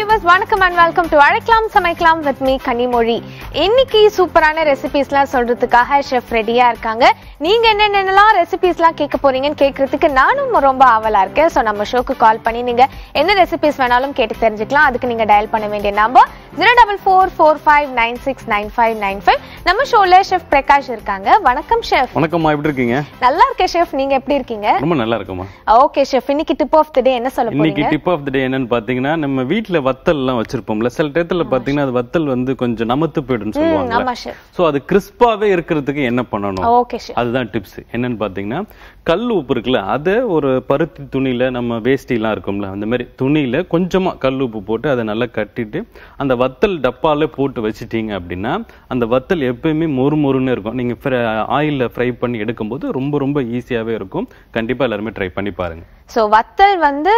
Viewers வணக்கம் and welcome to அழைக்கலாம் சமைக்கலாம் வித் மீ கனிமொழி. இன்னைக்கு சூப்பரான ரெசிபிஸ்லாம் சொல்றதுக்காக ஷெஃப் ரெடியா இருக்காங்க. நீங்க என்னென்னலாம் ரெசிபிஸ்லாம் கேட்க போறீங்கன்னு கேட்கறதுக்கு நானும் ரொம்ப ஆவலா இருக்கேன். ஸோ நம்ம ஷோக்கு கால் பண்ணி நீங்க என்ன ரெசிபிஸ் வேணாலும் கேட்டு தெரிஞ்சுக்கலாம். அதுக்கு நீங்க டயல் பண்ண வேண்டிய number zero double four four five nine six nine five nine five நம்ம ஷோல ஷெஃப் பிரகாஷ் இருக்காங்க. வணக்கம் ஷெஃப் வணக்கம்மா எப்படி இருக்கீங்க? நல்லா இருக்கேன் ஷெஃப் நீங்க எப்படி இருக்கீங்க? ரொம்ப நல்லா இருக்குமா ஓகே ஷெஃப் இன்னைக்கு டிப் ஆஃப் தி டே என்ன சொல்ல இன்னைக்கு போறீங்க? டிப் ஆஃப் த டே என்னன்னு பாத்தீங்கன்னா நம்ம வீட்ல வத்தல் எல்லாம் வச்சிருப்போம்ல. சில டயத்துல பாத்தீங்கன்னா அது வத்தல் வந்து கொஞ்சம் நமத்து சொல்லுவாங்கல்ல. ஷெஃப் சோ அது கிறிஸ்பாவே இருக்கிறதுக்கு என்ன பண்ணணும்? அதுதான் டிப்ஸ் என்னன்னு பாத்தீங்கன்னா கல் உப்பு இருக்குல்ல அதை ஒரு பருத்தி துணியில நம்ம வேஷ்டி எல்லாம் இருக்கும்ல அந்த மாதிரி துணியில கொஞ்சமா கல் உப்பு போட்டு அதை நல்லா கட்டிட்டு அந்த வத்தல் டப்பால போட்டு வச்சிட்டீங்க அப்படின்னா அந்த வத்தல் எப்பயுமே மொறு மொறுன்னு இருக்கும். நீங்க ஆயில்ல ஃப்ரை பண்ணி எடுக்கும்போது ரொம்ப ரொம்ப ஈஸியாவே இருக்கும். கண்டிப்பா எல்லாருமே ட்ரை பண்ணி பாருங்க. சோ வத்தல் வந்து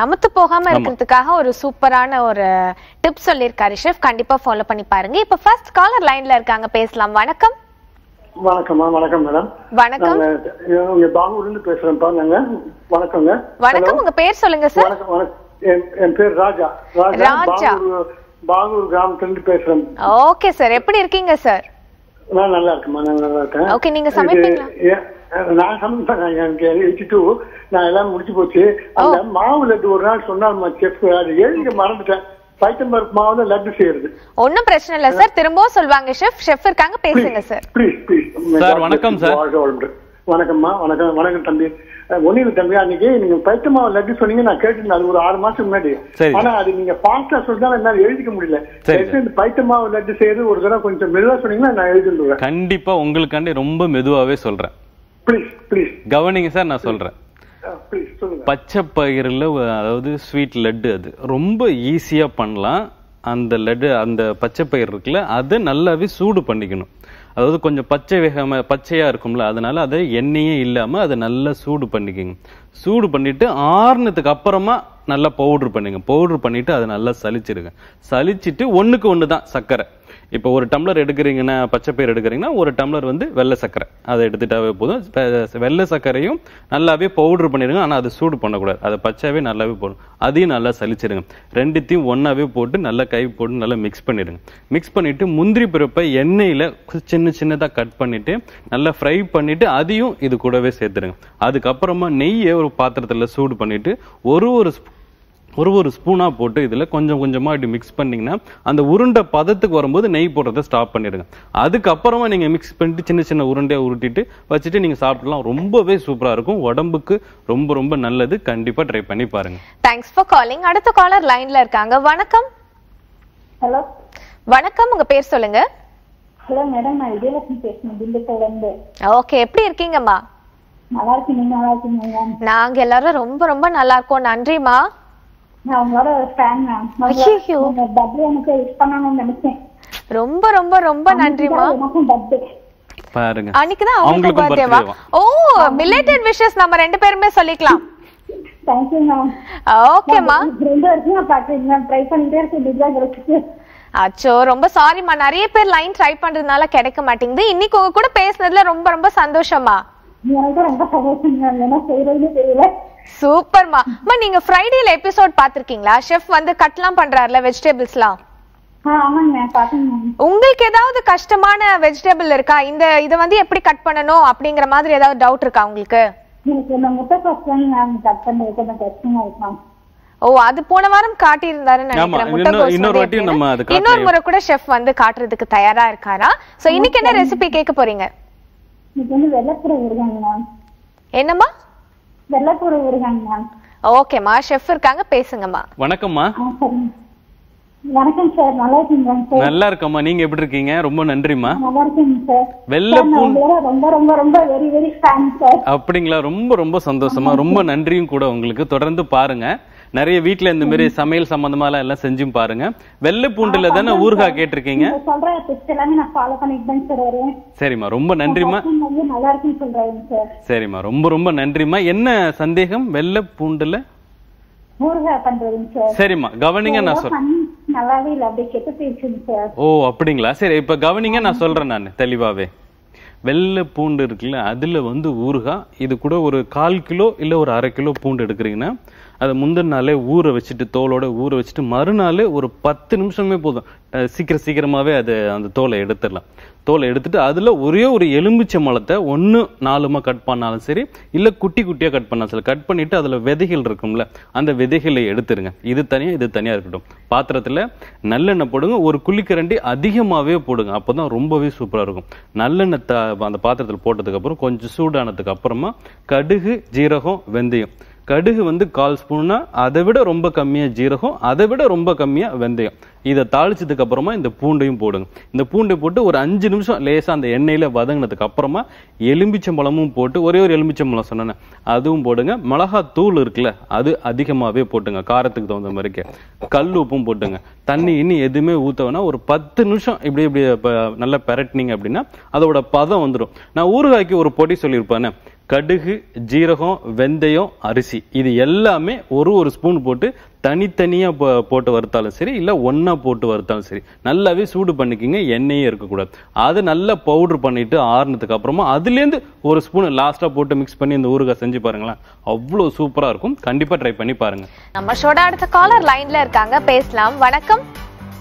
நமத்து போகாம இருக்கிறதுக்காக ஒரு சூப்பரான ஒரு டிப் சொல்லியிருக்காரு ஷெஃப். கண்டிப்பா ஃபாலோ பண்ணி பாருங்க. இப்ப ஃபர்ஸ்ட் காலர் லைன்ல இருக்காங்க. பேசலாம். வணக்கம். வணக்கம்மா வணக்கம் மேடம் வணக்கம். இங்க பாகூர்ல இருந்து பேசுறோம்ப்பா நாங்க வணக்கங்க. வணக்கம். உங்க பேர் சொல்லுங்க சார் வணக்கம் வணக்கம். என்- பேர் ராஜா. ராஜா. பாகூர் கிராமத்துல இருந்து பேசுறேன் ஓகே சார் எப்படி இருக்கீங்க சார் நான் நல்லா இருக்கேம்மா நான் நல்லா இருக்கேன். Okay, நீங்க சமைப்பீங்களா? நான் சமைப்பேன் எனக்கு எயிட்டி டூ நான் எல்லாம் முடிச்சு போச்சு. அந்த மாவு லட்டு ஒரு நாள் சொன்னாலுமா செஃப் அது எழுதி மறந்துட்டேன். பைத்தம்பருப்பு மாவுல லட்டு செய்யறது. ஒண்ணும் பிரச்சனை இல்ல சார் திரும்பவும் சொல்வாங்க ஷெஃப் ஷெஃப் இருக்காங்க பேசுங்க சார் ப்ளீஸ் ப்ளீஸ் சார், வணக்கம் சார். வணக்கம்மா வணக்கம் வணக்கம் தம்பி. ஒன்னில தம்பி அன்னைக்கு நீங்க பைத்தமா லட்டு சொன்னீங்க நான் கேட்டிருந்தேன் அது ஒரு ஆறு மாசம் முன்னாடி. ஆனா அது நீங்க ஃபாஸ்டா சொல்லிதான் என்னால எழுதிக்க முடியல. சரி, தயவுசெய்து இந்த பைத்தமா லட்டு செய்யறது ஒரு தடவை கொஞ்சம் மெதுவா சொன்னீங்கன்னா நான் எழுதிடுவேன் கண்டிப்பா உங்களுக்காண்டி ரொம்ப மெதுவாவே சொல்றேன். ப்ளீஸ் ப்ளீஸ் கவனிங்க சார் நான் சொல்லுங்க. பச்சை பயிரில் அதாவது ஸ்வீட் லட்டு அது. ரொம்ப ஈஸியா பண்ணலாம். அந்த லட்டு அந்த பச்சை பயிர் இருக்குல்ல அதை நல்லாவே சூடு பண்ணிக்கணும். அதாவது கொஞ்சம் பச்சை வேகாம பச்சையா இருக்கும்ல அதனால அதை எண்ணெயே இல்லாம அதை நல்லா சூடு பண்ணிக்கோங்க. சூடு பண்ணிட்டு ஆறுனதுக்கு அப்புறமா நல்லா பவுடர் பண்ணுங்க. பவுடர் பண்ணிட்டு அதை நல்லா சலிச்சிடுங்க சலிச்சிட்டு ஒண்ணுக்கு ஒன்று தான் சர்க்கரை. இப்போ ஒரு டம்ளர் எடுக்கிறீங்கன்னா பச்சைப்பயிர் எடுக்கிறீங்கன்னா ஒரு டம்ளர் வந்து வெள்ளை சர்க்கரை. அதை எடுத்துட்டாவே போதும். வெள்ளை சர்க்கரையும் நல்லாவே பவுடர் பண்ணிடுங்க. ஆனால் அது சூடு பண்ணக்கூடாது. அதை பச்சாவே நல்லாவே போடும் அதையும் நல்லா சலிச்சிடுங்க. ரெண்டுத்தையும் ஒன்றாவே போட்டு நல்லா கை போட்டு நல்லா மிக்ஸ் பண்ணிடுங்க. மிக்ஸ் பண்ணிட்டு முந்திரி பருப்பை எண்ணெயில் சின்ன சின்னதாக கட் பண்ணிட்டு நல்லா ஃப்ரை பண்ணிட்டு அதையும் இது கூடவே சேர்த்துடுங்க. அதுக்கப்புறமா நெய்யை ஒரு பாத்திரத்தில் சூடு பண்ணிட்டு ஒரு ஒரு ஒரு ஒரு ஸ்பூனா போட்டு இதுல கொஞ்சம் கொஞ்சமா இப்படி மிக்ஸ் பண்ணீங்கன்னா அந்த உருண்டை பதத்துக்கு வரும்போது நெய் போடுறதை ஸ்டாப் பண்ணிடுங்க. அதுக்கப்புறமா நீங்க மிக்ஸ் பண்ணிட்டு சின்ன சின்ன உருண்டையா உருட்டிட்டு வச்சுட்டு நீங்க சாப்பிடலாம் ரொம்பவே சூப்பரா இருக்கும். உடம்புக்கு ரொம்ப ரொம்ப நல்லது. கண்டிப்பா ட்ரை பண்ணி பாருங்க. தேங்க்ஸ் ஃபார் காலிங் அடுத்த காலர் லைன்ல இருக்காங்க. வணக்கம். ஹலோ வணக்கம். உங்க பேர் சொல்லுங்க. ஹலோ மேடம் நான் விஜயலட்சுமி பேசுறேன். திண்டுக்கல்ல இருந்து. ஓகே எப்படி இருக்கீங்கம்மா? நல்லா இருக்கீங்க நீங்க நல்லா இருக்கீங்க நாங்க எல்லாரும் ரொம்ப ரொம்ப நல்லா இருக்கோம். நன்றிமா நான் உங்களோட ஃபேன் மேம் ஐயையோ. உங்க பர்த்டே எனக்கு விஷ் பண்ணணும்னு நினைச்சேன். ரொம்ப ரொம்ப ரொம்ப நன்றிமா பாருங்க. அன்னைக்குதான் அவங்களுக்கு பர்த்டேவா ஓ பிலேட்டட் விஷஸ் நம்ம ரெண்டு பேருமே சொல்லிக்கலாம். தேங்க்யூ மேம் ஓகேம்மா ரெண்டு வருஷமா பாக்குறீங்க மேம் ட்ரை பண்ணிட்டே இருக்கேன் பிஸா கிடைச்சிட்டு. அச்சோ ரொம்ப சாரிம்மா நிறைய பேர் லைன் ட்ரை பண்றதுனால கிடைக்க மாட்டேங்குது. இன்னைக்கு உங்க கூட பேசுனதுல ரொம்ப ரொம்ப சந்தோஷமா எனக்கு ரொம்ப சந்தோஷம் என்ன செய்யறதுன்னு தெரியல. சூப்பர்மா. அம்மா நீங்க ஃப்ரைடேல எபிசோட் பாத்திருக்கீங்களா ஷெஃப் வந்து கட்லாம் பண்றாருல வெஜிடபிள்ஸ்லாம் உங்களுக்கு ஏதாவது கஷ்டமான வெஜிடபிள் இருக்கா? இந்த இதை வந்து எப்படி கட் பண்ணணும் அப்படிங்கிற மாதிரி ஏதாவது டவுட் இருக்கா உங்களுக்கு? ஓ அது போன வாரம் காட்டி இருந்தாருன்னு நினைக்கிறேன். இன்னொரு- முறை கூட ஷெஃப் வந்து காட்டுறதுக்கு தயாரா இருக்காரா? சோ இன்னைக்கு என்ன ரெசிபி கேட்க போறீங்க? என்னம்மா? வெள்ளப்பூரை மேம். ஓகேம்மா ஷெஃப் இருக்காங்க பேசுங்கம்மா. வணக்கம்மா. வணக்கம் சார் நல்லா இருக்கீங்களா சார்? நல்லா இருக்கம்மா நீங்க எப்படி இருக்கீங்க? ரொம்ப நன்றிம்மா. நல்லா இருக்கீங்க சார். வெள்ளை சார், நான் பூண்டு உங்களோட ரொம்ப ரொம்ப ரொம்ப வெரி வெரி ஃபேன் சார். அப்படிங்களா? ரொம்ப ரொம்ப சந்தோஷமா ரொம்ப நன்றியும் கூட உங்களுக்கு. தொடர்ந்து பாருங்க. நிறைய வீட்ல இந்த மாதிரி சமையல் சம்பந்தமாலாம் எல்லாம் செஞ்சும் பாருங்க. வெள்ளை பூண்டுல தானே ஊறுகாய் கேட்டிருக்கீங்க? சரிம்மா ரொம்ப சார் சரிம்மா ரொம்ப ரொம்ப நன்றிம்மா. என்ன சந்தேகம்? வெள்ளை பூண்டுல? சரிம்மா கவனிங்க நான் சொல்றேன் ஓ அப்படிங்களா? சரி இப்ப கவனிங்க நான் சொல்றேன் நான் தெளிவாவே. வெள்ளை பூண்டு இருக்குல்ல அதுல வந்து ஊறுகாய் இது கூட ஒரு கால் கிலோ இல்ல ஒரு அரை கிலோ பூண்டு எடுக்கிறீங்கன்னா அதை முந்தின நாளே ஊற வச்சுட்டு தோலோட ஊற வச்சுட்டு மறுநாள் ஒரு பத்து நிமிஷமே போதும். சீக்கிரம் சீக்கிரமாகவே அது அந்த தோலை எடுத்துடலாம். தோலை எடுத்துட்டு அதில் ஒரே ஒரு எலுமிச்சை மலத்தை ஒன்று நாலுமா கட் பண்ணாலும் சரி இல்லை குட்டி குட்டியாக கட் பண்ணாலும் சரி கட் பண்ணிவிட்டு அதில் விதைகள் இருக்கும்ல அந்த விதைகளை எடுத்துருங்க. இது தனியாக இது தனியாக இருக்கட்டும். பாத்திரத்தில் நல்லெண்ணெய் போடுங்க. ஒரு குழிக்கரண்டி அதிகமாகவே போடுங்க. அப்பதான் ரொம்பவே சூப்பராக இருக்கும். நல்லெண்ணெய் த- அந்த பாத்திரத்தில் போட்டதுக்கப்புறம் கொஞ்சம் சூடானதுக்கு அப்புறமா கடுகு ஜீரகம் வெந்தயம். கடுகு வந்து கால் ஸ்பூன்னா அதை விட ரொம்ப கம்மியாக ஜீரகம் அதை விட ரொம்ப கம்மியாக வெந்தயம். இதை தாளிச்சதுக்கு அப்புறமா இந்த பூண்டையும் போடுங்க. இந்த பூண்டை போட்டு ஒரு அஞ்சு நிமிஷம் லேசாக அந்த எண்ணெயில் வதங்கினதுக்கு அப்புறமா எலும்பிச்சம்பழமும் போட்டு ஒரே ஒரு எலுமிச்சம்பழம் சொன்னேன் அதுவும் போடுங்க. மிளகா தூள் இருக்குல்ல அது அதிகமாகவே போட்டுங்க காரத்துக்கு தகுந்த மாதிரிக்கு. கல் உப்பும் போட்டுங்க. தண்ணி இன்னும் எதுவுமே ஊற்றவேனா ஒரு பத்து நிமிஷம் இப்படி இப்படி நல்லா பெரட்டினீங்க அப்படின்னா அதோட பதம் வந்துடும் நான் ஊறுகாய்க்கு ஒரு பொடி சொல்லியிருப்பேனே கடுகு ஜீரகம் வெந்தயம் அரிசி. இது எல்லாமே ஒரு ஒரு ஸ்பூன் போட்டு தனித்தனியா போ- போட்டு வறுத்தாலும் சரி இல்ல ஒண்ணா போட்டு வறுத்தாலும் சரி. நல்லாவே சூடு பண்ணிக்கிங்க எண்ணெயே இருக்கக்கூடாது. அதை நல்லா பவுடர் பண்ணிட்டு ஆறுனதுக்கு அப்புறமா அதுலேருந்து ஒரு ஸ்பூன் லாஸ்டா போட்டு மிக்ஸ் பண்ணி இந்த ஊறுகாய் செஞ்சு பாருங்களேன். அவ்வளோ சூப்பரா இருக்கும். கண்டிப்பா ட்ரை பண்ணி பாருங்க. நம்ம ஷோட அடுத்த காலர் லைன்ல இருக்காங்க. பேசலாம். வணக்கம்.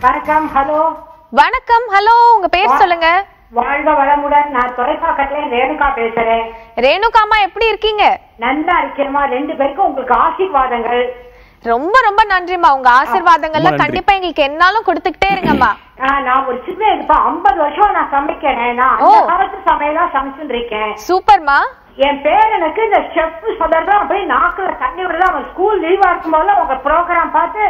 வணக்கம் ஹலோ வணக்கம் ஹலோ உங்க பேர் சொல்லுங்க. வாழ்க வளமுடன். நான் துறைப்பாக்கத்துல ரேணுகா பேசுறேன். ரேணுகாமா எப்படி இருக்கீங்க? நல்லா இருக்கேம்மா. ரெண்டு பேருக்கும் உங்களுக்கு ஆசீர்வாதங்கள். ரொம்ப ரொம்ப நன்றிம்மா. உங்க ஆசீர்வாதங்கள்ல. கண்டிப்பா எங்களுக்கு என்னாலும் கொடுத்துக்கிட்டே இருங்கம்மா. நான் ஒரு சின்ன இப்ப ஐம்பது வருஷம் நான் சமைக்கிறேன். நான் காலத்து சமையலா சமைச்சுட்டு இருக்கேன். சூப்பர்மா. என் பேரனுக்கு இந்த செஃப் சொல்றதா அப்படியே நாக்குல தண்ணி விடுறது அவன் ஸ்கூல் லீவா இருக்கும்போது உங்க ப்ரோக்ராம் பார்த்து.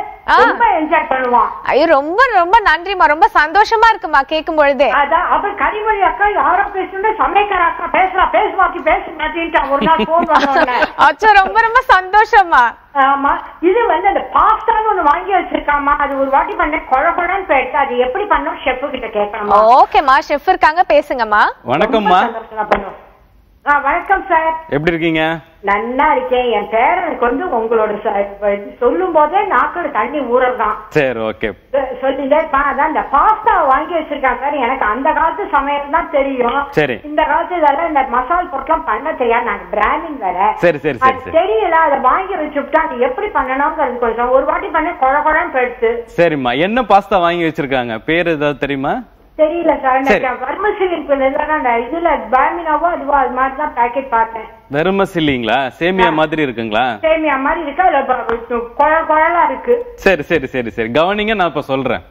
ரொம்ப என்ஜாய் பண்ணுவான். ஐயோ ரொம்ப ரொம்ப நன்றிம்மா. ரொம்ப சந்தோஷமா இருக்குமா கேட்கும் பொழுதே. அதான் அப்புறம் கனிமொழி அக்கா யாரோ பேசுட்டு சமைக்கிற அக்கா பேசுறா பேசுவாக்கி பேச மாட்டேன்ட்டான் ஒரு நாள் போன் பண்ணுவாங்க அச்சோ ரொம்ப ரொம்ப சந்தோஷமா ஆமா இது வந்து அந்த பாஸ்தான்னு ஒண்ணு வாங்கி வச்சிருக்காமா அது ஒரு வாட்டி பண்ண கொழ கொழன்னு போயிடுச்சு. அது எப்படி பண்ணோம்? ஷெஃப் கிட்ட கேட்கணுமா ஓகேம்மா ஷெஃப் இருக்காங்க பேசுங்கம்மா. வணக்கம்மா. வணக்கம் சார். எப்படி இருக்கீங்க? நல்லா இருக்கேன். என் பேரனுக்கு வந்து உங்களோட சொல்லும் போதே நாக்கோட தண்ணி ஊறதான் சரி ஓகே. சொல்லிட்டே அதான் இந்த பாஸ்தா வாங்கி வச்சிருக்காங்க சார். எனக்கு அந்த காலத்து சமையல் தான் தெரியும். சரி. இந்த காலத்து இதெல்லாம் இந்த மசால் பொருட்கள் பண்ண தெரியாது. நாங்க பிராமின் வேற. சரி, சரி, சரி. தெரியல. அதை வாங்கி வச்சுட்டா அது எப்படி பண்ணணுங்கிறது கொஞ்சம். ஒரு வாட்டி பண்ண குழ குழன்னு போயிடுச்சு. சரிம்மா. என்ன பாஸ்தா வாங்கி வச்சிருக்காங்க? பேர் ஏதாவது தெரியுமா? தெரியல சார். நான் வர்மசிலின் இல்லைன்னா இதுல பாமினாவோ அதுவோ அது மாதிரி தான் பேக்கெட் பார்த்தேன். வெறுமஸ் இல்லீங்களா சேமியா மாதிரி இருக்குங்களா? சேமியா மாதிரி இருக்கு? அதுல ப- குழ குழலா இருக்கு. சரி சரி சரி சரி. கவனிங்க நான் இப்ப சொல்றேன்.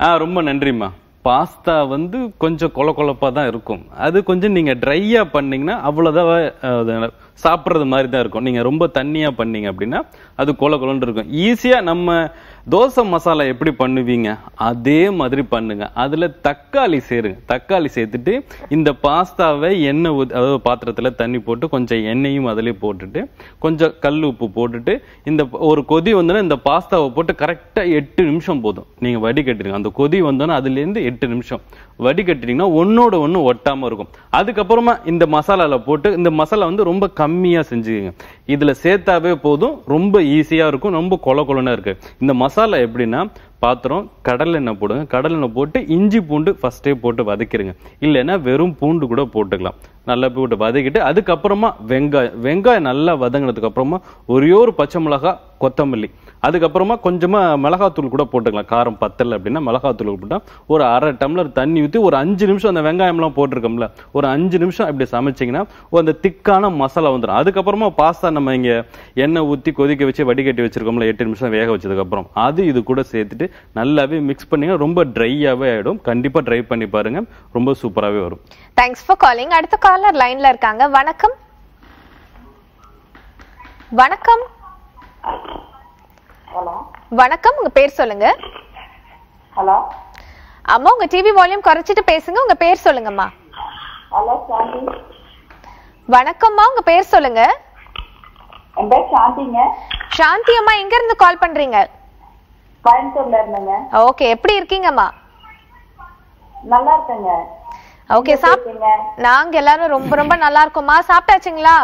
ஆ ரொம்ப நன்றிம்மா. பாஸ்தா வந்து கொஞ்சம் கொல கொலப்பா தான் இருக்கும். அது கொஞ்சம் நீங்க ட்ரையா பண்ணீங்கன்னா அது சாப்பிடுறது மாதிரி தான் இருக்கும். நீங்க ரொம்ப தண்ணியா பண்ணீங்க அப்படின்னா அது கொல கொலன்னு இருக்கும். ஈஸியா நம்ம தோசை மசாலா எப்படி பண்ணுவீங்க? அதே மாதிரி பண்ணுங்க. அதில் தக்காளி சேருங்க. தக்காளி சேர்த்துட்டு இந்த பாஸ்தாவை எண்ணெய் ஊத் அதாவது பாத்திரத்தில் தண்ணி போட்டு கொஞ்சம் எண்ணெயும் அதிலே போட்டுட்டு கொஞ்சம் கல் உப்பு போட்டுட்டு இந்த ஒரு கொதி வந்தோன்னா இந்த பாஸ்தாவை போட்டு கரெக்டாக எட்டு நிமிஷம் போதும். நீங்கள் வடிகட்டுறீங்க அந்த கொதி வந்தோன்னா அதுலேருந்து எட்டு நிமிஷம். வடிகட்டினீங்கன்னா ஒன்னோட ஒன்று ஒட்டாமல் இருக்கும். அதுக்கப்புறமா இந்த மசாலாவில் போட்டு இந்த மசாலா வந்து ரொம்ப கம்மியாக செஞ்சுக்கோங்க. இதில் சேர்த்தாவே போதும். ரொம்ப ஈஸியாக இருக்கும். ரொம்ப கொல கொலனாக இருக்குது இந்த மசாலா மசாலா எப்படின்னா பாத்திரம் கடல் எண்ணெய் போடுங்க. கடல் எண்ணெய் போட்டு இஞ்சி பூண்டு ஃபர்ஸ்டே போட்டு வதக்கிடுங்க இல்லைன்னா வெறும் பூண்டு கூட போட்டுக்கலாம். நல்லா போட்டு வதக்கிட்டு அதுக்கப்புறமா வெங்காயம் வெங்காயம் நல்லா வதங்கினதுக்கு அப்புறமா ஒரே ஒரு பச்சை மிளகாய் கொத்தமல்லி. அதுக்கப்புறமா கொஞ்சமாக மிளகாத்தூள் கூட போட்டுக்கலாம். காரம் பத்தல அப்படின்னா மிளகாத்தூள் போட்டால் ஒரு அரை டம்ளர் தண்ணி ஊற்றி ஒரு அஞ்சு நிமிஷம் அந்த வெங்காயம்லாம் போட்டிருக்கோம்ல ஒரு அஞ்சு நிமிஷம் இப்படி சமைச்சிங்கன்னா அந்த திக்கான மசாலா வந்துடும் அதுக்கப்புறமா பாஸ்தா நம்ம இங்கே எண்ணெய் ஊற்றி கொதிக்க வச்சு வடிகட்டி வச்சிருக்கோம்ல எட்டு நிமிஷம் வேக வச்சதுக்கப்புறம். அது இது கூட சேர்த்துட்டு நல்லாவே மிக்ஸ் பண்ணிங்கன்னா ரொம்ப ட்ரையாகவே ஆகிடும் கண்டிப்பாக ட்ரை பண்ணி பாருங்க. ரொம்ப சூப்பராகவே வரும். தேங்க்ஸ் ஃபார் காலிங் அடுத்த காலர் லைனில் இருக்காங்க. வணக்கம். வணக்கம். வணக்கம் உங்க பேர் சொல்லுங்க. ஹலோ அம்மா உங்க டிவி வால்யூம் குறைச்சிட்டு பேசுங்க உங்க பேர் சொல்லுங்கம்மா. ஹலோ சாந்தி வணக்கம்மா உங்க பேர் சொல்லுங்க. சாந்தி அம்மா எங்க இருந்து கால் பண்றீங்க ஓகே எப்படி இருக்கீங்கம்மா? நல்லா இருக்கேங்க. ஓகே சாப் இருக்கீங்க? நாங்க எல்லாரும் ரொம்ப ரொம்ப நல்லா இருக்கோம்மா. சாப்பிட்டாச்சுங்களா?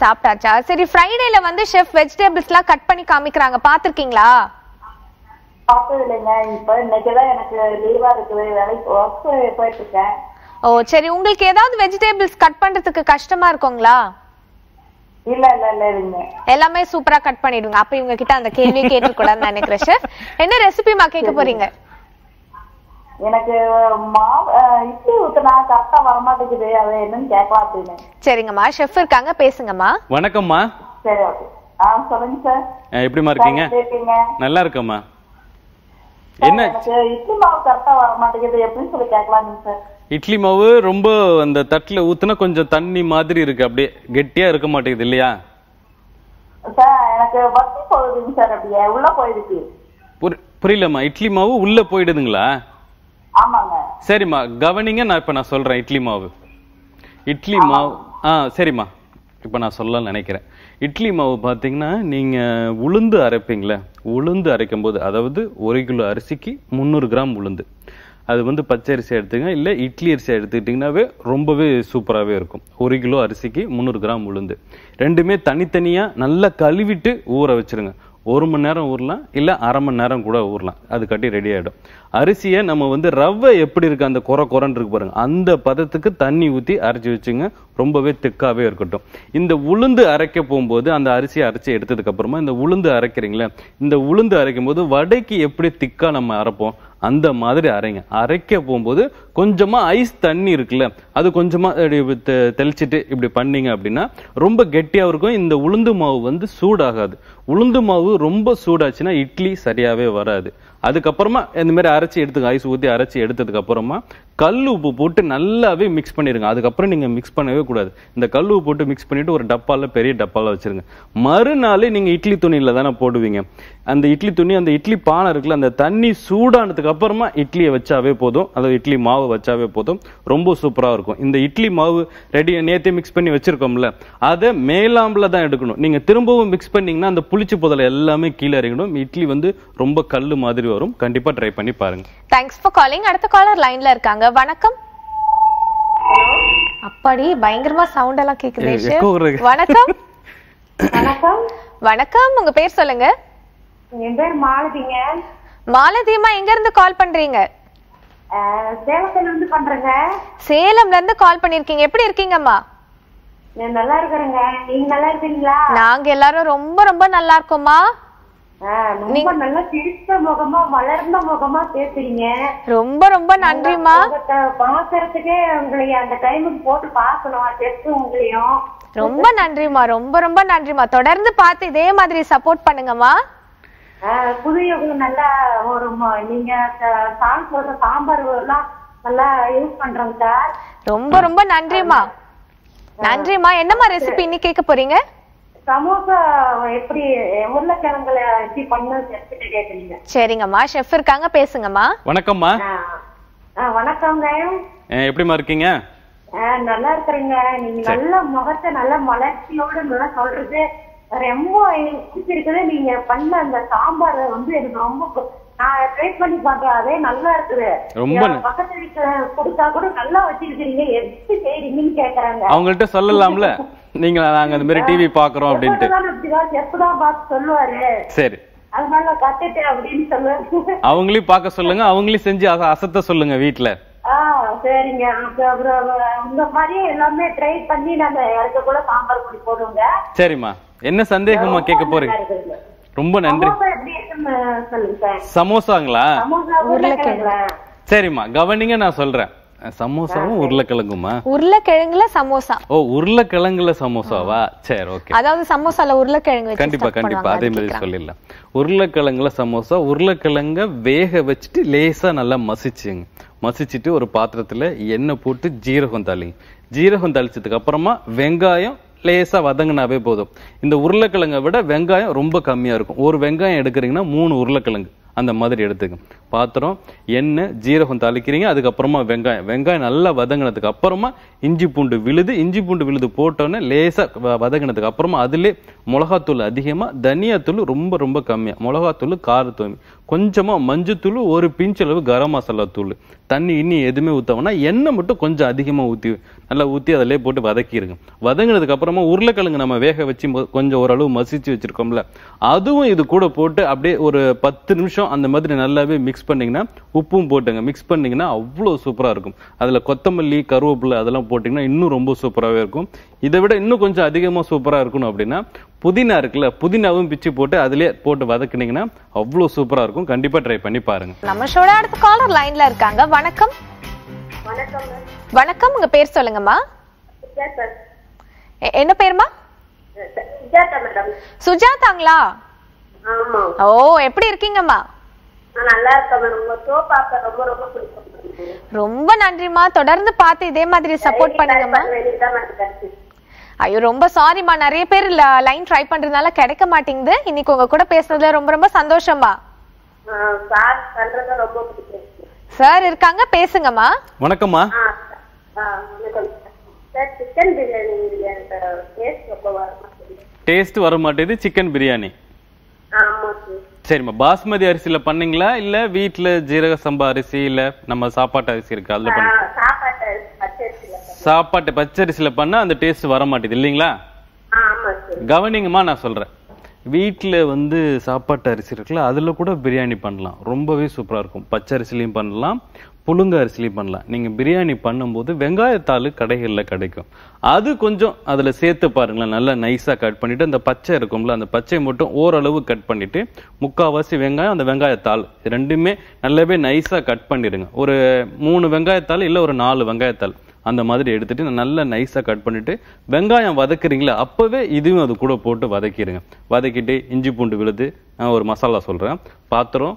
சாப்பிட்டாச்சா? சரி ஃப்ரைடேல வந்து ஷெஃப் வெஜிடபிள்ஸ்லாம் கட் பண்ணி காமிக்கிறாங்க. பாத்திருக்கீங்களா? ஓ சரி உங்களுக்கு ஏதாவது வெஜிடபிள்ஸ் கட் பண்றதுக்கு கஷ்டமா இருக்குங்களா? எல்லாமே சூப்பரா கட் பண்ணிடுங்க. அப்ப இவங்க கிட்ட அந்த கேள்வி கேட்டுக்கூடாதுன்னு நினைக்கிறேன் ஷெஃப் என்ன ரெசிபிமா கேட்க போறீங்க? எனக்கு மாவு இட்லி ஊத்துனா கரெக்டா வரமாட்டேங்குது. அது என்னன்னு கேட்கலாம் அப்படின்னு. சரிங்கம்மா. ஷெஃப் இருக்காங்க. பேசுங்கம்மா. வணக்கம்மா. சரி ஓகே ஆ சொல்லுங்க சார் அஹ் எப்படிம்மா இருக்கீங்க? நல்லா இருக்கம்மா. என்ன? எனக்கு இட்லி மாவு கரெக்டா வர மாட்டேங்குது எப்படின்னு சொல்லி கேட்கலாங்க சார் இட்லி மாவு ரொம்ப அந்த தட்டுல ஊத்துனா கொஞ்சம் தண்ணி மாதிரி இருக்கு. அப்படியே கெட்டியா இருக்க மாட்டேங்குது இல்லையா? சார் எனக்கு வத்தி போகுதுங்க சார் அப்படியே. உள்ள போயிடுச்சு. புரி- புரியலம்மா. இட்லி மாவு உள்ள போயிடுதுங்களா? சரிம்மா கவனிங்க நான் இப்ப நான் சொல்றேன் இட்லி மாவு. இட்லி மாவு ஆ சரிம்மா. இப்ப நான் சொல்லலாம்னு நினைக்கிறேன். இட்லி மாவு பார்த்தீங்கன்னா நீங்க உளுந்து அரைப்பீங்களே உளுந்து அரைக்கும் போது அதாவது ஒரு கிலோ அரிசிக்கு முந்நூறு கிராம் உளுந்து. அது வந்து பச்சை அரிசி எடுத்துங்க இல்லை இட்லி அரிசி எடுத்துக்கிட்டிங்கனாவே ரொம்பவே சூப்பராகவே இருக்கும். ஒரு கிலோ அரிசிக்கு முந்நூறு கிராம் உளுந்து. ரெண்டுமே தனித்தனியாக நல்லா கழுவிட்டு ஊற வச்சிருங்க. ஒரு மணி நேரம் ஊறலாம் இல்லை அரை மணி நேரம் கூட ஊறலாம். அது கட்டி ரெடி ஆகிடும் அரிசியை நம்ம வந்து ரவை எப்படி இருக்குது அந்த குறை குறைன்னு இருக்கு பாருங்கள் அந்த பதத்துக்கு தண்ணி ஊற்றி அரைச்சி வச்சுங்க. ரொம்பவே திக்காகவே இருக்கட்டும். இந்த உளுந்து அரைக்க போகும்போது அந்த அரிசியை அரைச்சி எடுத்ததுக்கப்புறமா இந்த உளுந்து அரைக்கிறீங்களே இந்த உளுந்து அரைக்கும் போது வடைக்கு எப்படி திக்காக நம்ம அரைப்போம் அந்த மாதிரி அரைங்க. அரைக்க போகும்போது கொஞ்சமாக ஐஸ் தண்ணி இருக்குல்ல அது கொஞ்சமாக தெ- தெளிச்சிட்டு இப்படி பண்ணீங்க அப்படின்னா ரொம்ப கெட்டியாக இருக்கும். இந்த உளுந்து மாவு வந்து சூடாகாது. உளுந்து மாவு ரொம்ப சூடாச்சுன்னா இட்லி சரியாகவே வராது. அதுக்கப்புறமா இந்த மாதிரி அரைச்சி எடுத்துங்க ஐஸ் ஊற்றி அரைச்சி எடுத்ததுக்கு அப்புறமா கல் உப்பு போட்டு நல்லாவே மிக்ஸ் பண்ணிடுங்க. அதுக்கப்புறம் நீங்கள் மிக்ஸ் பண்ணவே கூடாது. இந்த கல் உப்பு போட்டு மிக்ஸ் பண்ணிட்டு ஒரு டப்பால பெரிய டப்பாவில் வச்சிருங்க. மறுநாளே நீங்கள் இட்லி துணியில் தானே போடுவீங்க. அந்த இட்லி துணி அந்த இட்லி பானை இருக்குல்ல அந்த தண்ணி சூடானதுக்கு அப்புறமா இட்லியை வச்சாவே போதும். அதாவது இட்லி மாவு வச்சாவே போதும். ரொம்ப சூப்பராக இருக்கும். இந்த இட்லி மாவு ரெடி நேற்றே மிக்ஸ் பண்ணி வச்சிருக்கோம்ல அதை மேலாம்பில் தான் எடுக்கணும். நீங்கள் திரும்பவும் மிக்ஸ் பண்ணிங்கன்னா அந்த புளிச்சு புதலை எல்லாமே கீழே இறங்கிடும். இட்லி வந்து ரொம்ப கல் மாதிரி வரும் கண்டிப்பா ட்ரை பண்ணி பாருங்க. தேங்க்ஸ் ஃபார் காலிங் அடுத்த காலர் லைன்ல இருக்காங்க. வணக்கம். அப்பாடி பயங்கரமா சவுண்ட் எல்லாம் கேக்குதே. வணக்கம். வணக்கம். வணக்கம். உங்க பேர் சொல்லுங்க. என் பேர் மாலதிங்க. மாலதியம்மா எங்க இருந்து கால் பண்றீங்க சேலத்துல இருந்து பண்றேங்க. சேலம்ல இருந்து கால் பண்ணிருக்கீங்க. எப்படி இருக்கீங்கம்மா? நான் நல்லா இருக்கிறேங்க. நீங்க நல்லா இருக்கீங்களா நாங்க எல்லாரும் ரொம்ப ரொம்ப நல்லா இருக்கோம்மா. ரொம்ப ரொம்ப உங்கள்ட்ட பாக்குறதுக்கே உங்களை அந்த டைமுக்கு போட்டு பாக்கணும் உங்களையும். ரொம்ப நன்றிம்மா ரொம்ப ரொம்ப நன்றிம்மா. தொடர்ந்து பார்த்து இதே மாதிரி சப்போர்ட் பண்ணுங்கம்மா. அஹ், புதியவங்க நல்லா ஒரு நீங்க ச- சால் சொல்ற சாம்பார் எல்லாம் நல்லா யூஸ் பண்றோங்க சார். ரொம்ப ரொம்ப நன்றிம்மா. நன்றிம்மா. என்னம்மா ரெசிபி இன்னைக்கு கேட்க போறீங்க? சமோசா எப்படி உருளைக்கிழங்குல எப்படி பண்ணு கேக்குறீங்க. சரிங்கம்மா. ஷெஃப் இருக்காங்க பேசுங்கம்மா. வணக்கம்மா. வணக்கங்க. அஹ் எப்படிம்மா இருக்கீங்க? நல்லா இருக்கிறீங்க. நீங்க நல்ல முகத்தை நல்ல மலர்ச்சியோட நல்லா சொல்றது ரொம்ப பிடிச்சிருக்குது நீங்க பண்ண அந்த சாம்பார் வந்து எனக்கு ரொம்ப நான் ட்ரை பண்ணி பார்த்தேன் அதே நல்லா இருக்குது. ரொம்ப பக்கத்து வீட்டுல கொடுத்தா கூட நல்லா வச்சிருக்கீங்க எப்படி செய்றீங்கன்னு கேக்குறாங்க. அவங்கள்ட்ட சொல்லலாம்ல. நீங்க நாங்க அந்த மாதிரி டிவி பாக்குறோம் அப்படின்ட்டு. எப்பதான் பார்த்து சொல்லுவாரு. சரி. அதனால கத்துட்டேன் அப்படின்னு சொல்லுவாரு. அவங்களையும் பார்க்க சொல்லுங்க. அவங்களையும் செஞ்சு அச- அசத்த சொல்லுங்க வீட்ல. ஆ சரிங்க. அப்புறம் இந்த மாதிரி எல்லாமே ட்ரை பண்ணி நம்ம இடத்த கூட சாம்பார் பொடி போடுவோங்க. சரிம்மா. என்ன சந்தேகமா கேட்க போறீங்க? ரொம்ப நன்றி. சமோசாங்களா? சரிம்மா கவனிங்க நான் சொல்றேன். சமோசாவும் உருளைக்கிழங்குமா? உருளைக்கிழங்குல சமோசா. ஓ உருளைக்கிழங்குல சமோசாவா? சரி ஓகே. அதாவது சமோசால உருளைக்கிழங்கு வச்சு கண்டிப்பா கண்டிப்பா. அதே மாதிரி. சொல்லிடலாம். உருளைக்கிழங்குல சமோசா உருளைக்கிழங்க வேக வச்சுட்டு லேசா நல்லா மசிச்சுங்க. மசிச்சுட்டு ஒரு பாத்திரத்துல எண்ணெய் போட்டு ஜீரகம் தாளிங்க. ஜீரகம் தாளிச்சதுக்கு அப்புறமா வெங்காயம் லேசாக வதங்கினாவே போதும். இந்த உருளைக்கிழங்கை விட வெங்காயம் ரொம்ப கம்மியாக இருக்கும். ஒரு வெங்காயம் எடுக்கிறீங்கன்னா மூணு உருளைக்கிழங்கு. அந்த மாதிரி எடுத்துங்க பாத்திரம் எண்ணெய் ஜீரகம் தாளிக்கிறீங்க அதுக்கப்புறமா வெங்காயம். வெங்காயம் நல்லா வதங்கினதுக்கு அப்புறமா இஞ்சி பூண்டு விழுது இஞ்சி பூண்டு விழுது போட்டோன்னே லேசாக வ- வதங்கினதுக்கு அப்புறமா அதிலே மிளகாத்தூள் அதிகமாக தனியாத்தூள் ரொம்ப ரொம்ப கம்மியாக மிளகாத்தூள் காரத்தூள். கொஞ்சமாக மஞ்சத்தூள் ஒரு பிஞ்ச் அளவு கரம் மசாலா தூள். தண்ணி இன்னி எதுவுமே ஊத்தாமனா எண்ணெய் மட்டும் கொஞ்சம் அதிகமாக ஊற்றி நல்லா ஊற்றி அதிலே போட்டு வதக்கிடுங்க வதங்கினதுக்கு அப்புறமா உருளைக்கிழங்கு நம்ம வேக வச்சு கொஞ்சம் ஓரளவு மசிச்சு வச்சுருக்கோம்ல அதுவும் இது கூட போட்டு அப்படியே ஒரு பத்து நிமிஷம் அந்த மாதிரி நல்லாவே மிக்ஸ் பண்ணீங்கன்னா உப்பும் போட்டுங்க. மிக்ஸ் பண்ணீங்கன்னா அவ்வளோ சூப்பராக இருக்கும். அதில் கொத்தமல்லி கருவேப்பிலை அதெல்லாம் போட்டிங்கன்னா இன்னும் ரொம்ப சூப்பராகவே இருக்கும். இதை விட இன்னும் கொஞ்சம் அதிகமாக சூப்பராக இருக்கணும் அப்படின்னா புதினா இருக்குல்ல புதினாவும் பிச்சு போட்டு அதிலே போட்டு வதக்குனீங்கன்னா அவ்வளோ சூப்பராக இருக்கும். கண்டிப்பாக ட்ரை பண்ணி பாருங்க. நம்ம ஷோட அடுத்த காலர் லைன்ல இருக்காங்க. வணக்கம். வணக்கம் வணக்கம். உங்க பேர் சொல்லுங்கம்மா. என்ன பேருமா? சுஜாதா மேடம். சுஜாதாங்களா? ஆமா. ஓ எப்படி இருக்கீங்கம்மா? நல்லா இருக்கேன் உங்க ஷோ பார்க்க ரொம்ப ரொம்ப பிடிக்கும். ரொம்ப நன்றிம்மா. தொடர்ந்து பார்த்து இதே மாதிரி சப்போர்ட் பண்ணுங்கம்மா. ஐயோ ரொம்ப சாரிம்மா நிறைய பேர் லைன் ட்ரை பண்றதுனால கிடைக்க மாட்டேங்குது. இன்னைக்கு உங்க கூட பேசுனதுல ரொம்ப ரொம்ப சந்தோஷம்மா. சார் இருக்காங்க. பேசுங்கம்மா. வணக்கம்மா. ஆ ஆ வணக்கம். சார் சிக்கன் பிரியாணி எனக்கு டேஸ்ட் ரொம்ப வரமா டேஸ்ட் வர மாட்டேது சிக்கன் பிரியாணி ஆமா சார் சரிம்மா பாஸ்மதி அரிசியில பண்ணீங்களா? இல்ல வீட்ல ஜீரக சம்பா அரிசி இல்ல நம்ம சாப்பாட்டு அரிசி இருக்கு? அதுல பண்ண சாப்பாட்டு பச்சரிசியில் பண்ணா அந்த டேஸ்ட் வர மாட்டேது இல்லைங்களா கவனிங்கம்மா நான் சொல்றேன். வீட்டில் வந்து சாப்பாட்டு அரிசி இருக்குல்ல அதில் கூட பிரியாணி பண்ணலாம். ரொம்பவே சூப்பராக இருக்கும். பச்சை அரிசிலையும் பண்ணலாம். புழுங்க அரிசிலையும் பண்ணலாம். நீங்கள் பிரியாணி பண்ணும்போது வெங்காயத்தாள் கடைகளில் கிடைக்கும். அது கொஞ்சம் அதில் சேர்த்து பாருங்களேன் நல்லா நைஸாக கட் பண்ணிவிட்டு அந்த பச்சை இருக்கும்ல அந்த பச்சையை மட்டும் ஓரளவு கட் பண்ணிவிட்டு முக்கால்வாசி வெங்காயம் அந்த வெங்காயத்தாள் ரெண்டுமே நல்லாவே நைஸாக கட் பண்ணிடுங்க. ஒரு மூணு வெங்காயத்தாள் இல்லை ஒரு நாலு வெங்காயத்தாள். அந்த மாதிரி எடுத்துட்டு நல்லா நைஸாக கட் பண்ணிட்டு வெங்காயம் வதக்குறீங்களா அப்போவே இதுவும் அது கூட போட்டு வதக்கிடுங்க. வதக்கிட்டு இஞ்சி பூண்டு விழுது நான் ஒரு மசாலா சொல்கிறேன் பாத்திரம்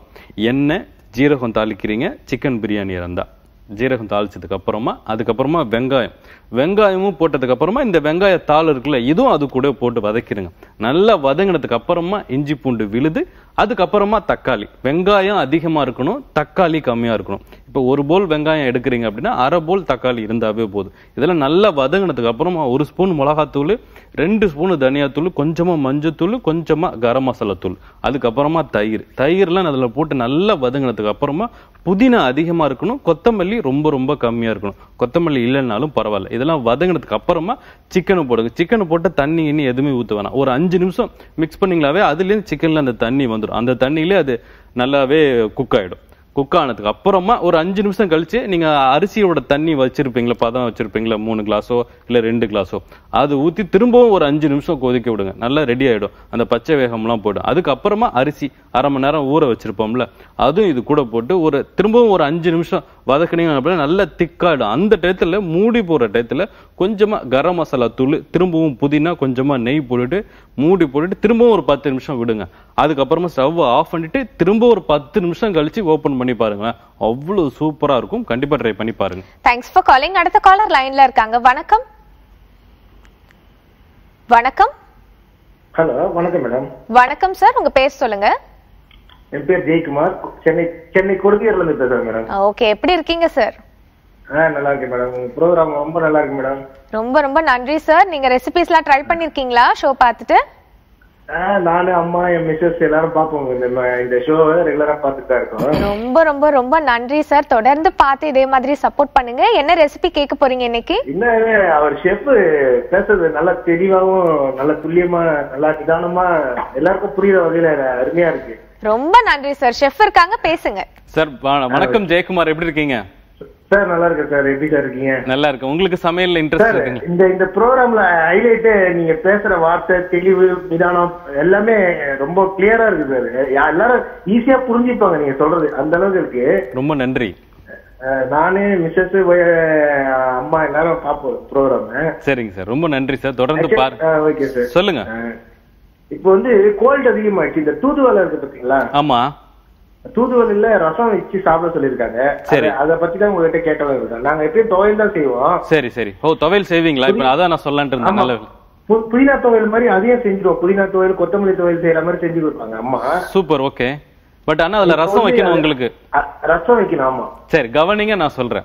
எண்ணெய் ஜீரகம் தாளிக்கிறீங்க சிக்கன் பிரியாணி இருந்தால் ஜீரகம் தாளிச்சதுக்கப்புறமா அதுக்கப்புறமா வெங்காயம். வெங்காயமும் போட்டதுக்கப்புறமா இந்த வெங்காய தாள் இருக்குல்ல இதுவும் அது கூட போட்டு வதக்கிடுங்க. நல்லா வதங்கினதுக்கு அப்புறமா இஞ்சி பூண்டு விழுது அதுக்கப்புறமா தக்காளி. வெங்காயம் அதிகமாக இருக்கணும் தக்காளி கம்மியாக இருக்கணும். இப்போ ஒரு போல் வெங்காயம் எடுக்கிறீங்க அப்படின்னா அரை போல் தக்காளி இருந்தாவே போதும். இதெல்லாம் நல்லா வதங்கினதுக்கு அப்புறமா ஒரு ஸ்பூன் மிளகாத்தூள் ரெண்டு ஸ்பூன் தனியாத்தூள் கொஞ்சமாக மஞ்சத்தூள் கொஞ்சமாக கரம் மசாலா தூள். அதுக்கப்புறமா தயிர். தயிர்லாம் அதில் போட்டு நல்லா வதங்கினதுக்கு அப்புறமா புதினா அதிகமாக இருக்கணும் கொத்தமல்லி ரொம்ப ரொம்ப கம்மியாக இருக்கணும். கொத்தமல்லி இல்லைனாலும் பரவாயில்ல. இதெல்லாம் வதங்கினதுக்கு அப்புறமா சிக்கனை போடுங்க. சிக்கனை போட்டு தண்ணி இன்னி எதுவுமே ஊற்ற வேணாம். ஒரு அஞ்சு நிமிஷம் மிக்ஸ் பண்ணிங்களாவே அதுலேருந்து சிக்கனில் அந்த தண்ணி வந்துடும் அந்த தண்ணியிலே அது நல்லாவே குக் ஆகிடும் குக் ஆனதுக்கு அப்புறமா ஒரு அஞ்சு நிமிஷம் கழிச்சு நீங்க அரிசியோட தண்ணி வச்சிருப்பீங்களா பதம் வச்சிருப்பீங்களா மூணு கிளாஸோ இல்ல ரெண்டு கிளாஸோ அது ஊத்தி திரும்பவும் ஒரு அஞ்சு நிமிஷம் கொதிக்க விடுங்க. நல்லா ரெடி ஆயிடும். அந்த பச்சை வேகம்லாம் போயிடும். அதுக்கப்புறமா அரிசி அரை மணி நேரம் ஊற வச்சிருப்போம்ல அதுவும் இது கூட போட்டு ஒரு திரும்பவும் ஒரு அஞ்சு நிமிஷம் வதக்குனீங்க அப்படின்னா நல்லா திக்காயிடும் அந்த டயத்துல மூடி போற டயத்துல கொஞ்சமா கரம் மசாலா தூள் திரும்பவும் புதினா கொஞ்சமா நெய் போட்டுட்டு மூடி போட்டுட்டு திரும்பவும் ஒரு பத்து நிமிஷம் விடுங்க. அதுக்கப்புறமா ஸ்டவ் ஆஃப் பண்ணிட்டு திரும்ப ஒரு பத்து நிமிஷம் கழிச்சு ஓபன் பண்ணி பாருங்களேன் அவ்வளவு சூப்பரா இருக்கும். கண்டிப்பா ட்ரை பண்ணி பாருங்க. தேங்க்ஸ் ஃபார் காலிங் அடுத்த காலர் லைன்ல இருக்காங்க. வணக்கம். வணக்கம். ஹலோ வணக்கம் மேடம் வணக்கம் சார் உங்க பேர் சொல்லுங்க. என் பேர் ஜெயக்குமார். சென்னை சென்னை கொடுங்கியர்ல இருந்து பேசுறேன் மேடம் ஓகே எப்படி இருக்கீங்க சார் நல்லா இருக்கேன் மேடம். உங்க ப்ரோக்ராம் ரொம்ப நல்லா இருக்கு மேடம். ரொம்ப ரொம்ப நன்றி சார் நீங்க ரெசிபிஸ்லாம் ட்ரை பண்ணிருக்கீங்களா? ஷோ பார்த்துட்டு? ஆ நானு அம்மா என் மிஸ்ஸஸ் எல்லாரும் பார்ப்போம் இந்த ஷோவை ரெகுலரா பார்த்துட்டு தான் இருக்கோம். ரொம்ப ரொம்ப ரொம்ப நன்றி சார் தொடர்ந்து பார்த்து இதே மாதிரி சப்போர்ட் பண்ணுங்க. என்ன ரெசிபி கேட்க போறீங்க இன்னைக்கு? இன்னும் அவர் ஷெஃப் பேசுறது நல்லா தெளிவாவும் நல்ல துல்லியமா நல்லா நிதானமா எல்லாருக்கும் புரியுற வகையில அருமையா இருக்கு. ரொம்ப நன்றி சார் ஷெஃப் இருக்காங்க பேசுங்க. சார் வணக்கம் ஜெயக்குமார். எப்படி இருக்கீங்க? சார் நல்லா இருக்கேன் சார். எப்படி சார் இருக்கீங்க? நல்லா இருக்கு உங்களுக்கு சமையல்ல இன்ட்ரெஸ்ட் இந்த இந்த ப்ரோக்ராம்ல ஹைலைட் நீங்க பேசுற வார்த்தை தெளிவு நிதானம் எல்லாமே ரொம்ப கிளியரா இருக்கு சார். எல்லாரும் ஈஸியா புரிஞ்சுப்பாங்க நீங்க சொல்றது. அந்த அளவுக்கு இருக்கு. ரொம்ப நன்றி. நானு மிஸ்ஸஸ் அம்மா எல்லாரும் பார்ப்போம் ப்ரோக்ராம் சரிங்க சார். ரொம்ப நன்றி சார். தொடர்ந்து பாருங்க ஓகே சார். சொல்லுங்க. இப்போ வந்து கோல்டு அதிகமாயிடுச்சு. இந்த தூதுவளை இருக்கு பாத்தீங்களா? ஆமா. தூதுவளையில ரசம் வச்சு சாப்பிட சொல்லியிருக்காங்க. சரி. அத- பத்தி தான் உங்ககிட்ட கேட்டவங்க நாங்க எப்பயும் துவையல் தான் செய்வோம்? சரி சரி. ஓ துவையல் செய்வீங்களா? இப்ப அதான் நான் சொல்லலான்ட்டு இருந்தேன். நல்ல புதினா துவையல் மாதிரி அதையும் செஞ்சிருவோம். புதினா துவையல் கொத்தமல்லி துவையல் செய்யற மாதிரி செஞ்சு கொடுப்பாங்க அம்மா. Super okay. பட் ஆனா அதுல ரசம் வைக்கணும் உங்களுக்கு. ரசம் வைக்கணும் ஆமா. சரி கவனிங்க நான் சொல்றேன்.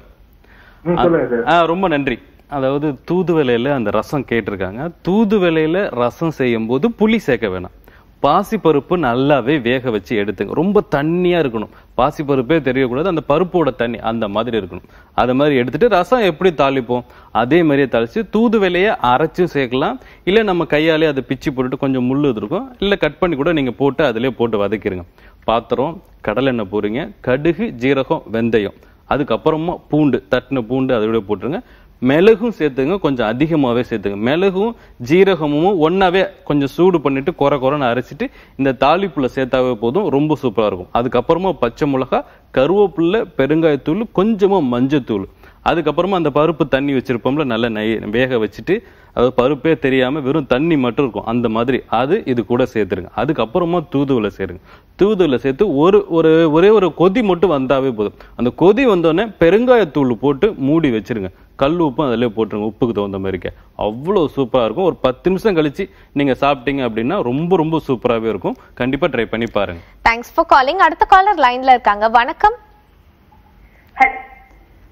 ரொம்ப நன்றி. அதாவது தூதுவளையில அந்த ரசம் கேட்டிருக்காங்க. தூதுவளையில ரசம் செய்யும் போது புளி சேர்க்க வேணாம். பாசிப்பருப்பு நல்லாவே வேக வச்சு எடுத்துங்க. ரொம்ப தண்ணியாக இருக்கணும். பாசிப்பருப்பே தெரியக்கூடாது அந்த பருப்போட தண்ணி அந்த மாதிரி இருக்கணும். அது மாதிரி எடுத்துட்டு ரசம் எப்படி தாளிப்போம்? அதே மாதிரியே தாளிச்சு தூதுவலையை அரைச்சும் சேர்க்கலாம். இல்லை நம்ம கையாலே அதை பிச்சு போட்டுட்டு கொஞ்சம் முள்ளு இருக்கும் இல்லை கட் பண்ணி கூட நீங்கள் போட்டு அதிலே போட்டு வதக்கிடுங்க பாத்திரம் கடலெண்ணெய் போடுறீங்க. கடுகு ஜீரகம் வெந்தயம். அதுக்கப்புறமா பூண்டு தட்டின பூண்டு அதோட போட்டுருங்க. மிளகும் சேர்த்துங்க கொஞ்சம் அதிகமாகவே சேர்த்துங்க. மிளகும் ஜீரகமும் ஒன்றாவே கொஞ்சம் சூடு பண்ணிட்டு குறை குறைன்னு அரைச்சிட்டு இந்த தாளிப்புல சேர்த்தாவே போதும் ரொம்ப சூப்பராக இருக்கும். அதுக்கப்புறமா பச்சை மிளகா கருவேப்பிலை பெருங்காயத்தூள் கொஞ்சமாக மஞ்சத்தூள். அதுக்கப்புறமா அந்த பருப்பு தண்ணி வச்சிருப்போம்ல நல்ல நெய் வேக வச்சுட்டு அது பருப்பே தெரியாம வெறும் தண்ணி மட்டும் இருக்கும். அந்த மாதிரி அது இது கூட சேர்த்துருங்க. அதுக்கப்புறமா தூதுவளை சேருங்க தூதுவளை சேர்த்து ஒரு ஒரு ஒரே ஒரு கொதி மட்டும் வந்தாவே போதும். அந்த கொதி வந்தோடனே பெருங்காயத்தூள் போட்டு மூடி வச்சிருங்க. கல் உப்பும் அதிலே போட்டுருங்க உப்புக்கு தகுந்த மாதிரிக்க. அவ்வளோ சூப்பரா இருக்கும். ஒரு பத்து நிமிஷம் கழிச்சு நீங்க சாப்பிட்டீங்க அப்படின்னா ரொம்ப ரொம்ப சூப்பராகவே இருக்கும். கண்டிப்பா ட்ரை பண்ணி பாருங்க. தேங்க்ஸ் ஃபார் காலிங் அடுத்த காலர் லைன்ல இருக்காங்க. வணக்கம்.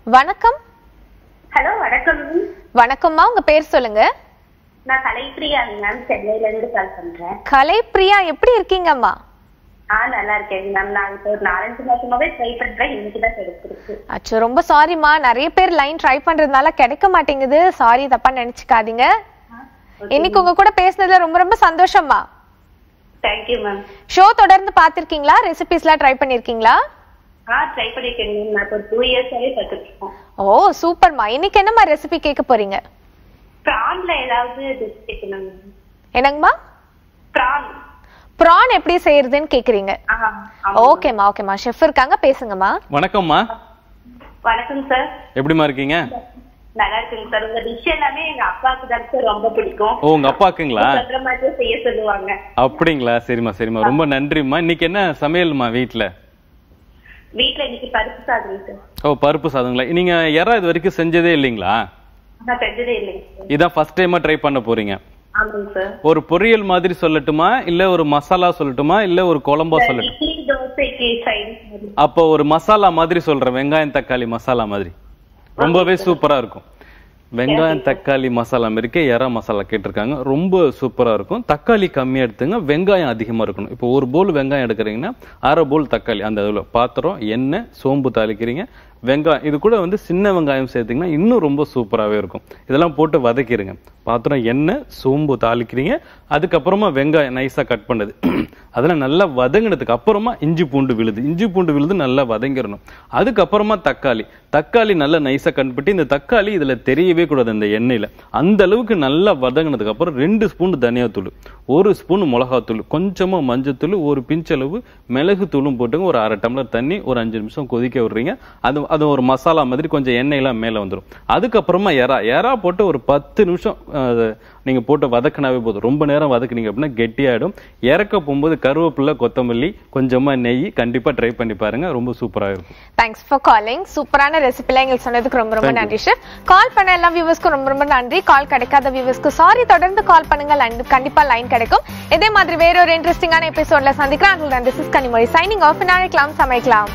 வணக்கம். ஹலோ வணக்கம். வணக்கம்மா உங்க பேர் சொல்லுங்க. நான் கலைப்பிரியாங்க மேம் சென்னையில இருந்து கால் பண்றேன். கலைப்பிரியா எப்படி இருக்கீங்கம்மா? ஆ நல்லா இருக்கேங்க மேம். நான் இப்போ ஒரு நாலஞ்சு மாசமாவே ட்ரை பண்றேன். இன்னைக்கு தான் கிடைச்சிருக்கு. அச்சோ ரொம்ப சாரிம்மா நிறைய பேர் லைன் ட்ரை பண்றதுனால கிடைக்க மாட்டேங்குது. சாரி தப்பா நினைச்சுக்காதீங்க. இன்னைக்கு உங்க கூட பேசுனதுல ரொம்ப ரொம்ப சந்தோஷம்மா. Thank you ma'am. ஷோ தொடர்ந்து பார்த்திருக்கீங்களா? ரெசிபிஸ்லாம் ட்ரை பண்ணிருக்கீங்களா? ட்ரை பண்ணிருக்கேங்க மேம். நான் இப்போ டூ இயர்ஸாவே இருக்கோம் ஓ சூப்பர்மா இன்னைக்கு என்னம்மா ரெசிபி கேட்க போறீங்க? ப்ரான்ல ஏதாவது என்னங்கம்மா? ப்ரான் ப்ரான் எப்படி செய்யறதுன்னு கேக்குறீங்க. ஓகேம்மா ஓகேம்மா ஷெஃப் இருக்காங்க. பேசுங்கம்மா. வணக்கம்மா. வணக்கம் சார் எப்படிம்மா இருக்கீங்க? நல்லா இருக்குங்க சார் உங்க டிஷ் எல்லாமே எங்க அப்பாவுக்கு தான் சார் ரொம்ப பிடிக்கும். ஓ உங்க அப்பாக்குங்களா? சொல்ற மாதிரியே செய்ய சொல்லுவாங்க. அப்படிங்களா? சரிம்மா சரிம்மா. ரொம்ப நன்றிம்மா. இன்னைக்கு என்ன சமையல்மா வீட்ல? வீட்ல இன்னைக்கு பருப்பு சாதம் சார் ஓ பருப்பு சாதங்களா? நீங்க எறா இது வரைக்கும் செஞ்சதே இல்லைங்களா? நான் செஞ்சதே இல்லைங்க சார். இதான் ஃபர்ஸ்ட் டைமா ட்ரை பண்ண போறீங்க. ஒரு பொரியல் மாதிரி சொல்லட்டுமா? இல்ல ஒரு மசாலா சொல்லட்டுமா? இல்ல ஒரு குழம்பா சொல்லட்டுமா அப்போ ஒரு மசாலா மாதிரி சொல்றேன். வெங்காயம் தக்காளி மசாலா மாதிரி. ரொம்பவே சூப்பரா இருக்கும். வெங்காயம் தக்காளி மசாலா மாதிரிக்கே எறா மசாலா கேட்டிருக்காங்க. ரொம்ப சூப்பரா இருக்கும். தக்காளி கம்மியா எடுத்துங்க. வெங்காயம் அதிகமா இருக்கணும். இப்போ ஒரு போல் வெங்காயம் எடுக்கிறீங்கன்னா அரை போல் தக்காளி. அந்த இதுல பாத்திரம் எண்ணெய் சோம்பு தாளிக்கிறீங்க. வெங்காயம் இது கூட வந்து சின்ன வெங்காயம் சேர்த்திங்கன்னா இன்னும் ரொம்ப சூப்பராகவே இருக்கும். இதெல்லாம் போட்டு வதக்கிடுங்க பாத்திரம் எண்ணெய் சோம்பு தாளிக்கிறீங்க. அதுக்கப்புறமா வெங்காயம் நைஸாக கட் பண்ணது. அதெல்லாம் நல்லா வதங்கினதுக்கு அப்புறமா இஞ்சி பூண்டு விழுது. இஞ்சி பூண்டு விழுது நல்லா வதங்கிடணும் அதுக்கப்புறமா தக்காளி. தக்காளி நல்லா நைஸாக கட் பண்ணி இந்த தக்காளி இதில் தெரியவே கூடாது இந்த எண்ணெயில். அந்த அளவுக்கு நல்லா வதங்கினதுக்கு அப்புறம் ரெண்டு ஸ்பூன் தனியாத்தூள் ஒரு ஸ்பூன் மிளகாத்தூள் கொஞ்சமாக மஞ்சத்தூள் ஒரு பிஞ்சளவு மிளகு தூளும் போட்டுங்க. ஒரு அரை டம்ளர் தண்ணி ஒரு அஞ்சு நிமிஷம் கொதிக்க விடுறீங்க. அது அது ஒரு மசாலா மாதிரி கொஞ்சம் எண்ணெயெல்லாம் மேலே வந்துடும் அதுக்கப்புறமா எறா. எறா போட்டு ஒரு பத்து நிமிஷம் அஹ், அது நீங்க போட்டு வதக்கினாவே போதும். ரொம்ப நேரம் வதக்குனீங்க அப்படின்னா கெட்டியாயிடும். இறக்க போகும்போது கருவேப்பிலை கொத்தமல்லி கொஞ்சமா நெய் கண்டிப்பா ட்ரை பண்ணி பாருங்க. ரொம்ப சூப்பரா இருக்கும். தேங்க்ஸ் ஃபார் காலிங் சூப்பரான ரெசிபிலாம் எங்களுக்கு சொன்னதுக்கு ரொம்ப ரொம்ப நன்றி ஷெஃப் கால் பண்ண எல்லா வியூவர்ஸ்க்கும் ரொம்ப ரொம்ப நன்றி. கால் கிடைக்காத வியூவர்ஸ்க்கு சாரி தொடர்ந்து கால் பண்ணுங்க. Line- கண்டிப்பா லைன் கிடைக்கும். இதே மாதிரி வேற ஒரு இன்ட்ரெஸ்டிங்கான எபிசோட்ல சந்திக்கிறேன். This is Kanimozhi signing off நாளைக்கலாம் சமைக்கலாம்.